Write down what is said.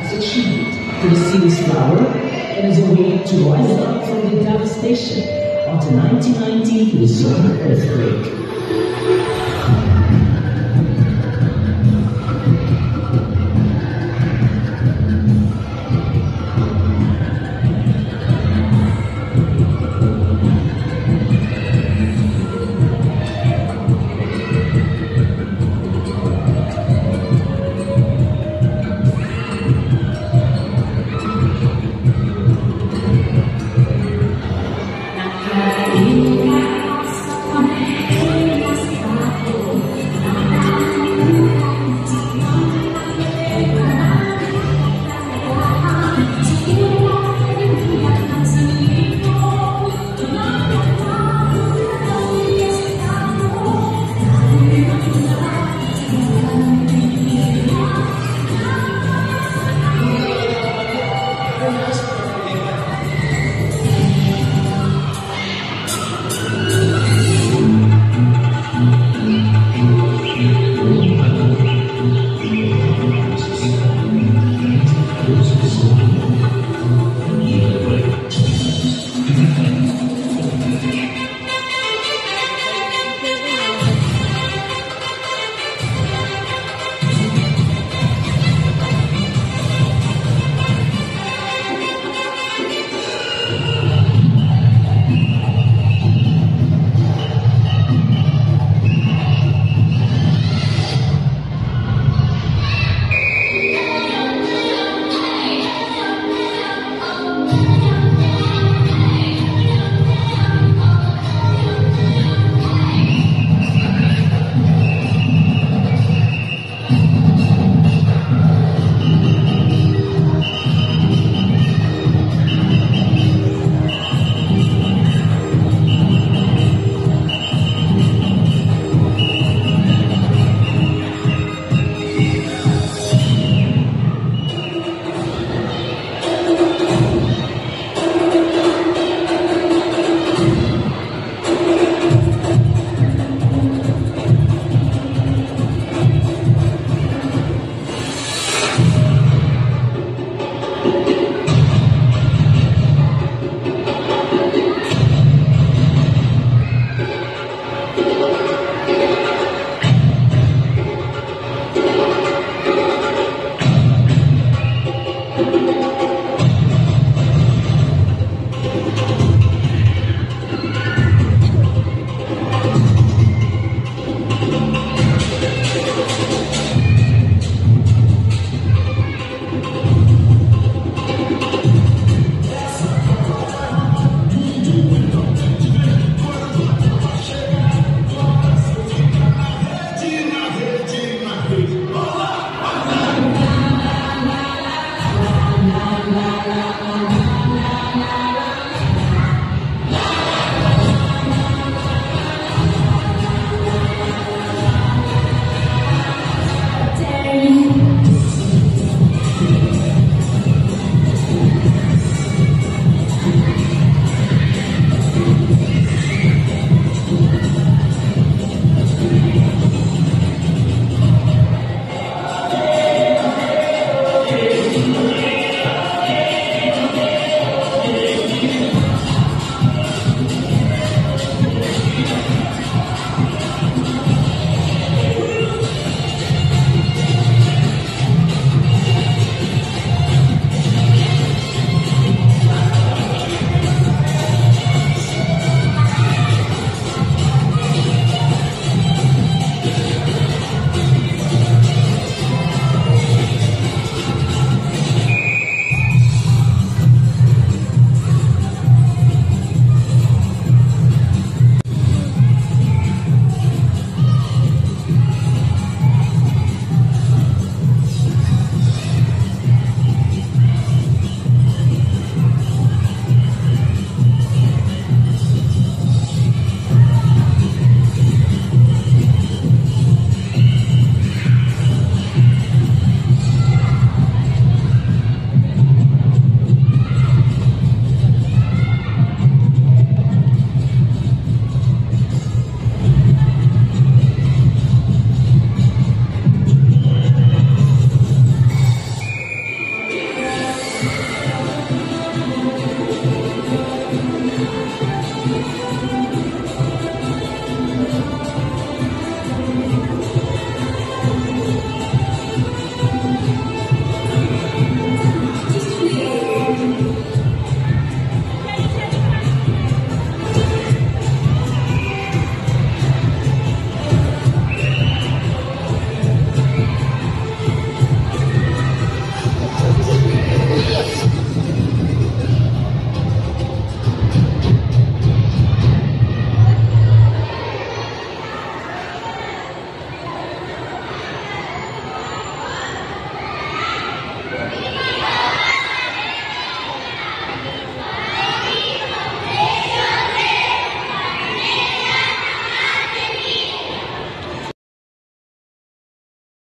as a tribute to the city's flower and as a way to rise up from the devastation of the 1990 tsunami earthquake.